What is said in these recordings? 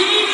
Vivi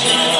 Christ.